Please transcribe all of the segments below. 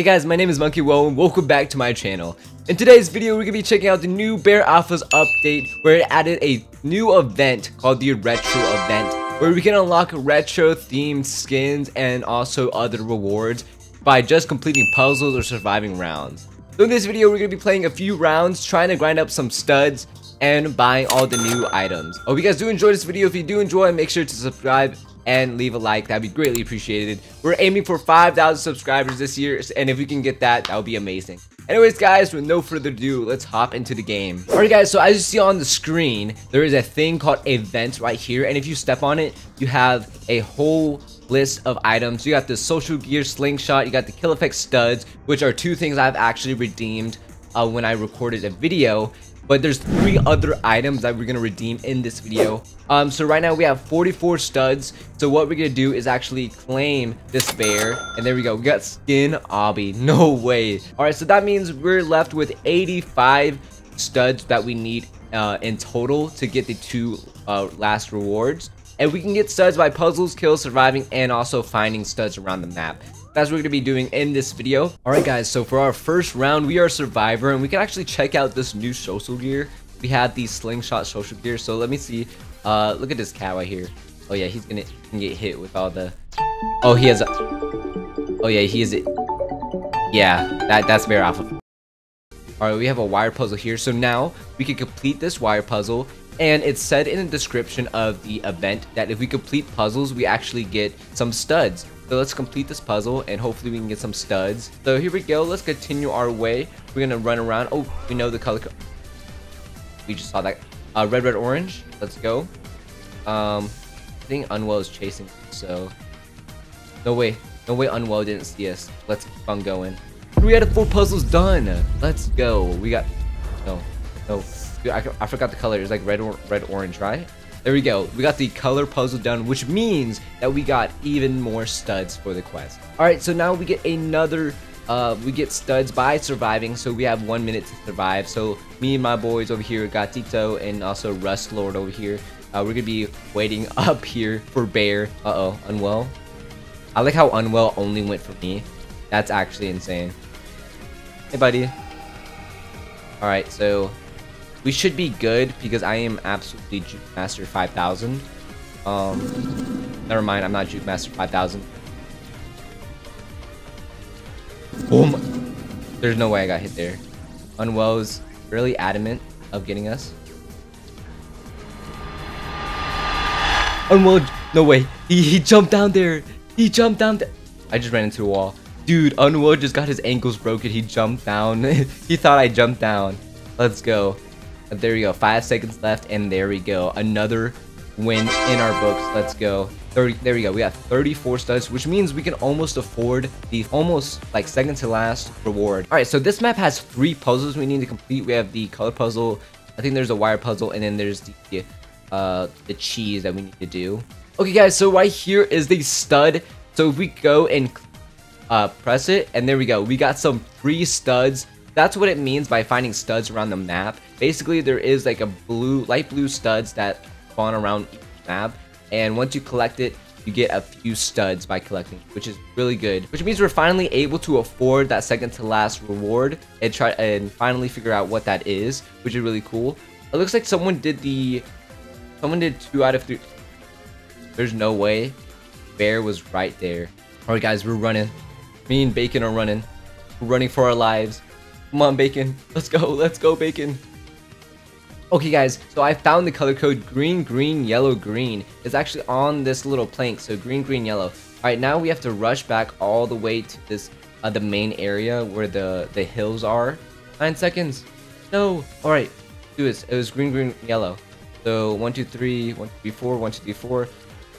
Hey guys, my name is MonkeWoah and welcome back to my channel. In today's video, we're going to be checking out the new Bear Alphas update where it added a new event called the Retro event where we can unlock retro themed skins and also other rewards by just completing puzzles or surviving rounds. So in this video, we're going to be playing a few rounds, trying to grind up some studs, and buying all the new items. I Hope you guys do enjoy this video. If you do enjoy, make sure to subscribe and leave a like. That'd be greatly appreciated. We're aiming for 5,000 subscribers this year, and if we can get that, that would be amazing. Anyways, guys, with no further ado, let's hop into the game. Alright, guys, so as you see on the screen, there is a thing called events right here, and if you step on it, you have a whole list of items. You got the social gear slingshot, you got the kill effect studs, which are two things I've actually redeemed uh, when I recorded a video but there's three other items that we're gonna redeem in this video. Um so right now we have 44 studs. So what we're gonna do is actually claim this bear. And there we go. We got skin obby. No way. All right so that means we're left with 85 studs that we need uh, in total to get the two uh, last rewards. And we can get studs by puzzles kills surviving and also finding studs around the map that's what we're gonna be doing in this video. All right guys so for our first round we are survivor and we can actually check out this new social gear. We had the slingshot social gear so let me see. Uh look at this cat right here. Oh yeah he's gonna, get hit with all the oh he has a oh yeah he is it yeah that that's very awful all right we have a wire puzzle here. So now we can complete this wire puzzle and it said in the description of the event that if we complete puzzles we actually get some studs so let's complete this puzzle and hopefully we can get some studs. So here we go. Let's continue our way. We're going to run around. Oh, we know the color. We just saw that. Uh, red, red, orange. Let's go. Um, I think Unwell is chasing. So no way. No way Unwell didn't see us. Let's keep on going. Three out of four puzzles done. Let's go. We got... No. No. Dude, I, I forgot the color. It's like red, or red, orange, right? There we go. We got the color puzzle done, which means that we got even more studs for the quest. All right, so now we get another, uh, we get studs by surviving. So we have one minute to survive. So me and my boys over here, got Tito and also Rust Lord over here. Uh, we're gonna be waiting up here for Bear. Uh-oh, Unwell. I like how Unwell only went for me. That's actually insane. Hey, buddy. All right, so we should be good because I am absolutely Juke Master 5000. Um, never mind, I'm not Juke Master 5000. Boom! There's no way I got hit there. Unwell's really adamant of getting us. Unwell, no way. He, he jumped down there. He jumped down there. I just ran into a wall. Dude, Unwell just got his ankles broken. He jumped down. he thought I jumped down. Let's go. There we go. Five seconds left, and there we go. Another win in our books. Let's go. 30. There we go. We got 34 studs, which means we can almost afford the almost like second to last reward. All right, so this map has three puzzles we need to complete. We have the color puzzle. I think there's a wire puzzle, and then there's the uh the cheese that we need to do. Okay, guys. So right here is the stud. So if we go and uh, press it, and there we go. We got some free studs that's what it means by finding studs around the map. Basically, there is like a blue, light blue studs that spawn around each map. And once you collect it, you get a few studs by collecting, which is really good. Which means we're finally able to afford that second to last reward and try and finally figure out what that is, which is really cool. It looks like someone did the, someone did two out of three. There's no way. Bear was right there. All right, guys, we're running. Me and Bacon are running. We're running for our lives. Come on, Bacon. Let's go. Let's go, Bacon. Okay, guys, so I found the color code green, green, yellow, green. It's actually on this little plank, so green, green, yellow. All right, now we have to rush back all the way to this, uh, the main area where the, the hills are. Nine seconds. No. All right, do this. It was green, green, yellow. So one, two, three, one, two, three, four, one, two, three, four.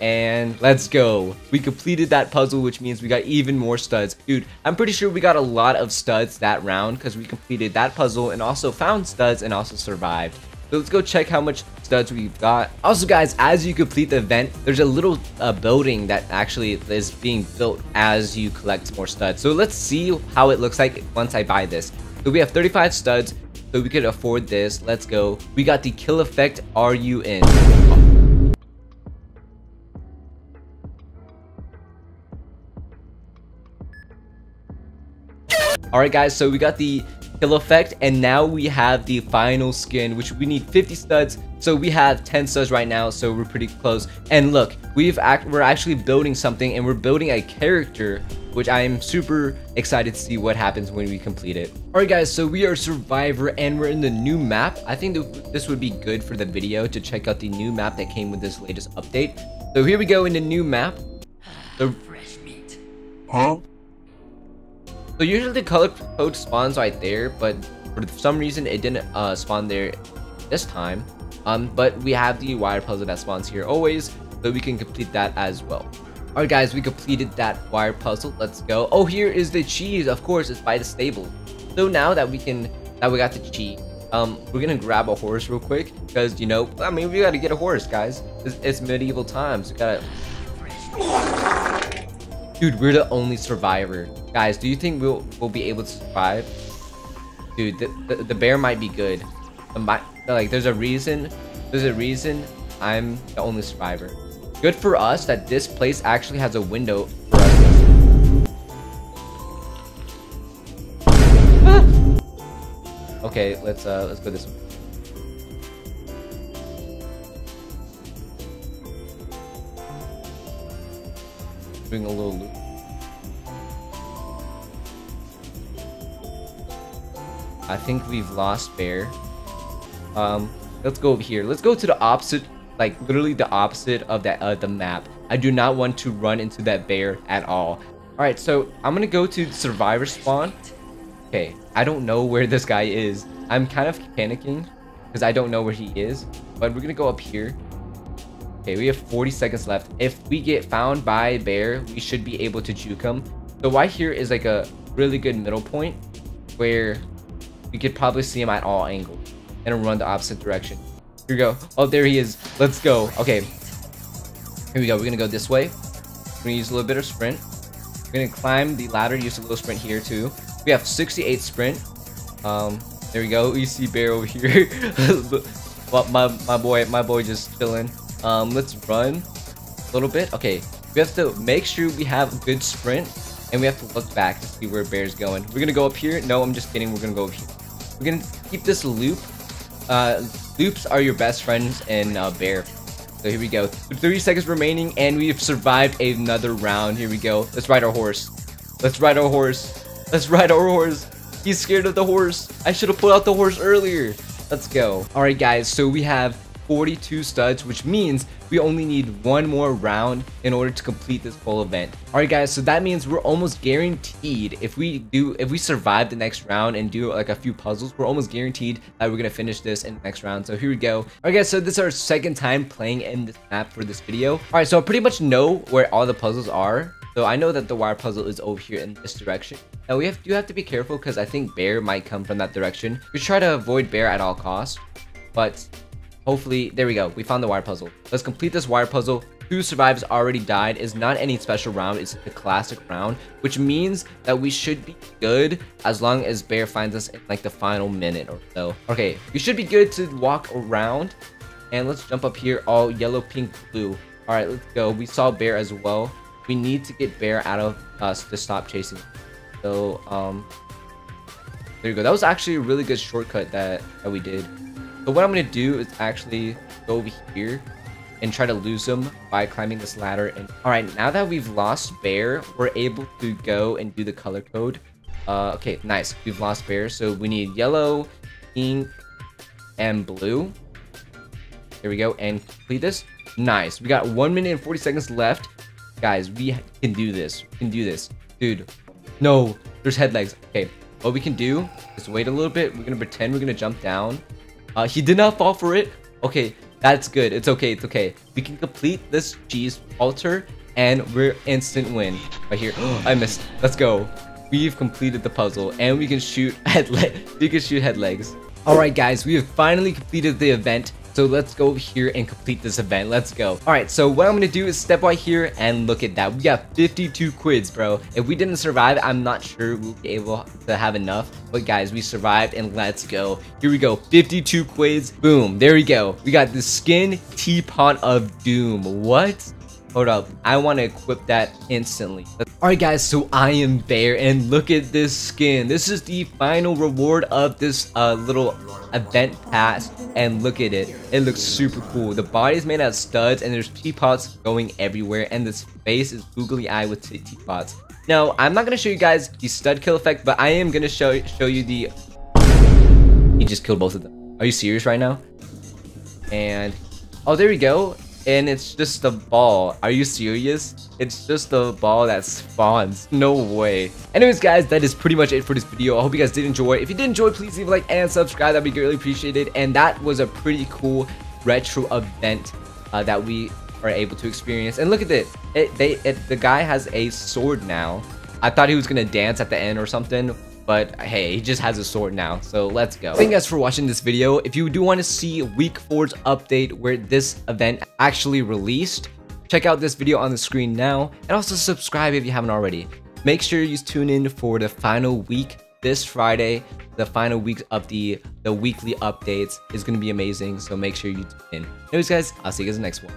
And let's go. We completed that puzzle, which means we got even more studs. Dude, I'm pretty sure we got a lot of studs that round because we completed that puzzle and also found studs and also survived. So let's go check how much studs we've got. Also guys, as you complete the event, there's a little uh, building that actually is being built as you collect more studs. So let's see how it looks like once I buy this. So we have 35 studs, so we could afford this. Let's go. We got the kill effect RUN. Alright guys, so we got the kill effect and now we have the final skin which we need 50 studs so we have 10 studs right now so we're pretty close and look we've act we're actually building something and we're building a character which I am super excited to see what happens when we complete it. Alright guys, so we are Survivor and we're in the new map. I think this would be good for the video to check out the new map that came with this latest update. So here we go in the new map. Ah, the fresh meat. Huh? So usually the color code spawns right there, but for some reason it didn't uh, spawn there this time. Um, but we have the wire puzzle that spawns here always, so we can complete that as well. Alright guys, we completed that wire puzzle. Let's go. Oh, here is the cheese. Of course, it's by the stable. So now that we can, that we got the cheese, um, we're gonna grab a horse real quick because you know, I mean, we gotta get a horse, guys. It's, it's medieval times. We gotta. Dude, we're the only survivor. Guys, do you think we'll we'll be able to survive? Dude, the, the, the bear might be good. The, like, there's a reason. There's a reason I'm the only survivor. Good for us that this place actually has a window for us. Okay, let's uh let's go this way. A little loop. I think we've lost Bear. Um, let's go over here. Let's go to the opposite, like literally the opposite of that uh, the map. I do not want to run into that bear at all. All right, so I'm gonna go to survivor spawn. Okay, I don't know where this guy is. I'm kind of panicking because I don't know where he is. But we're gonna go up here. Okay, we have 40 seconds left. If we get found by bear, we should be able to juke him. So right here is like a really good middle point where we could probably see him at all angles and run the opposite direction. Here we go. Oh, there he is. Let's go. Okay. Here we go. We're gonna go this way. We're gonna use a little bit of sprint. We're gonna climb the ladder, use a little sprint here too. We have 68 sprint. Um, there we go. You see Bear over here. my, my boy, my boy just chilling. Um, let's run a little bit. Okay, we have to make sure we have a good sprint and we have to look back to see where Bear's going. We're gonna go up here. No, I'm just kidding. We're gonna go over here. We're gonna keep this loop. Uh, loops are your best friends in uh, Bear. So here we go. 30 seconds remaining, and we've survived another round. Here we go. Let's ride our horse. Let's ride our horse. Let's ride our horse. He's scared of the horse. I should have put out the horse earlier. Let's go. All right, guys. So we have 42 studs, which means we only need one more round in order to complete this full event. Alright guys, so that means we're almost guaranteed if we do, if we survive the next round and do like a few puzzles, we're almost guaranteed that we're gonna finish this in the next round. So here we go. Alright guys, so this is our second time playing in this map for this video. Alright, so I pretty much know where all the puzzles are. So I know that the wire puzzle is over here in this direction. Now we have do have to be careful because I think bear might come from that direction. We try to avoid bear at all costs. But Hopefully, there we go. We found the wire puzzle. Let's complete this wire puzzle. Who survives already died is not any special round. It's the classic round, which means that we should be good as long as Bear finds us in like the final minute or so. Okay, we should be good to walk around. And let's jump up here. All yellow, pink, blue. All right, let's go. We saw Bear as well. We need to get Bear out of us to stop chasing. So, um, there you go. That was actually a really good shortcut that, that we did. So what I'm going to do is actually go over here and try to lose him by climbing this ladder. And All right, now that we've lost Bear, we're able to go and do the color code. Uh, okay, nice. We've lost Bear, so we need yellow, pink, and blue. There we go, and complete this. Nice. We got 1 minute and 40 seconds left. Guys, we can do this. We can do this. Dude, no, there's head legs. Okay, what we can do is wait a little bit. We're going to pretend we're going to jump down. Uh, he did not fall for it. Okay, that's good. It's okay. It's okay. We can complete this G's altar and we're instant win. Right here. I missed. Let's go. We've completed the puzzle and we can shoot head we can shoot head legs. Alright guys, we have finally completed the event so let's go here and complete this event. Let's go. All right, so what I'm going to do is step right here and look at that. We got 52 quids, bro. If we didn't survive, I'm not sure we'll be able to have enough. But guys, we survived and let's go. Here we go. 52 quids. Boom. There we go. We got the skin teapot of doom. What? Hold up. I want to equip that instantly. Alright guys, so I am Bear and look at this skin. This is the final reward of this uh, little event pass and look at it. It looks super cool. The body is made out of studs and there's teapots going everywhere and this face is googly eye with teapots. Now, I'm not going to show you guys the stud kill effect, but I am going to show, show you the... He just killed both of them. Are you serious right now? And... Oh, there we go and it's just a ball. Are you serious? It's just a ball that spawns. No way. Anyways, guys, that is pretty much it for this video. I hope you guys did enjoy. If you did enjoy, please leave a like and subscribe. That'd be greatly appreciated. And that was a pretty cool retro event uh, that we are able to experience. And look at it. It, they, it. The guy has a sword now. I thought he was gonna dance at the end or something, but hey, he just has a sword now, so let's go. Thank you guys for watching this video. If you do want to see week 4's update where this event actually released, check out this video on the screen now, and also subscribe if you haven't already. Make sure you tune in for the final week this Friday. The final week of the, the weekly updates is going to be amazing, so make sure you tune in. Anyways guys, I'll see you guys next one.